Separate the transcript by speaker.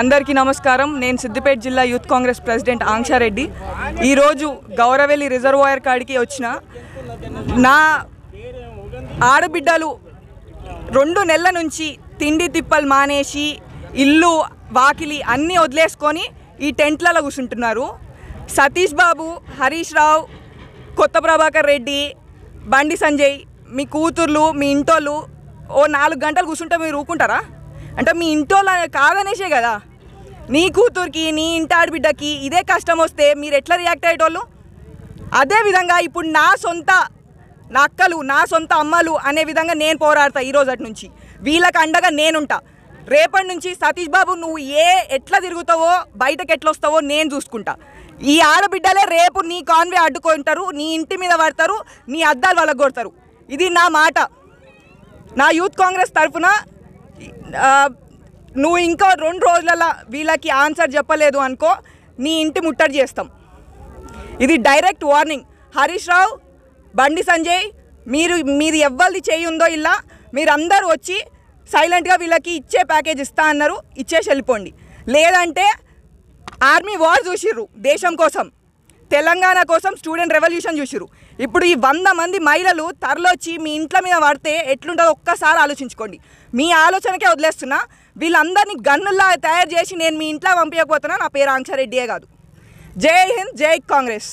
Speaker 1: అందరికీ నమస్కారం. నేను సిద్దిపేట జిల్లా యూత్ కాంగ్రెస్ ప్రెసిడెంట్ ఆంక్షారెడ్డి ఈరోజు గౌరవెల్లి రిజర్వాయర్ కాడికి వచ్చిన నా ఆడబిడ్డలు రెండు నెలల నుంచి తిండి తిప్పలు మానేసి ఇల్లు వాకిలి అన్నీ వదిలేసుకొని ఈ టెంట్లలో కూర్చుంటున్నారు. సతీష్ బాబు హరీష్ రావు కొత్త ప్రభాకర్ రెడ్డి బండి సంజయ్ మీ కూతుర్లు మీ ఇంటోళ్ళు ఓ నాలుగు గంటలు కూర్చుంటే మీరు ఊకుంటారా అంటే మీ ఇంటోళ్ళ కాదనేసే కదా. నీ కూతురికి నీ ఇంటి ఆడబిడ్డకి ఇదే కష్టం వస్తే మీరు ఎట్లా రియాక్ట్ అయ్యేటోళ్ళు? అదే విధంగా ఇప్పుడు నా సొంత నా అక్కలు నా సొంత అమ్మలు అనే విధంగా నేను పోరాడతా ఈరోజు అటు నుంచి. వీళ్ళకి అండగా నేనుంటా. రేపటి నుంచి సతీష్ బాబు నువ్వు ఏ ఎట్లా తిరుగుతావో బయటకు ఎట్లా వస్తావో నేను చూసుకుంటా. ఈ ఆడబిడ్డలే రేపు నీ కాన్వే అడ్డుకుంటారు నీ ఇంటి మీద పడతారు నీ అద్దాలు వాళ్ళకు కొడతారు. ఇది నా మాట. నా యూత్ కాంగ్రెస్ తరఫున నువ్వు ఇంకా రెండు రోజులలో వీళ్ళకి ఆన్సర్ చెప్పలేదు అనుకో నీ ఇంటి ముట్టడి చేస్తాం. ఇది డైరెక్ట్ వార్నింగ్. హరీష్ రావు బండి సంజయ్ మీరు మీది ఎవ్వరిది చేయి ఉందో ఇలా మీరందరూ వచ్చి సైలెంట్గా వీళ్ళకి ఇచ్చే ప్యాకేజ్ ఇస్తా అన్నారు ఇచ్చేసి వెళ్ళిపోండి. లేదంటే ఆర్మీ వార్ చూసిర్రు దేశం కోసం. తెలంగాణ కోసం స్టూడెంట్ రెవల్యూషన్ చూసిర్రు. ఇప్పుడు ఈ వంద మంది మహిళలు తరలొచ్చి మీ ఇంట్ల మీద పడితే ఎట్లుంటుందో ఒక్కసారి ఆలోచించుకోండి. మీ ఆలోచనకే వదిలేస్తున్నా వీళ్ళందరినీ గన్నుల్లా తయారు చేసి నేను మీ ఇంట్లో పంపించకపోతున్నా నా పేరు ఆంక్షరెడ్డియే కాదు. జై హింద్ జై కాంగ్రెస్.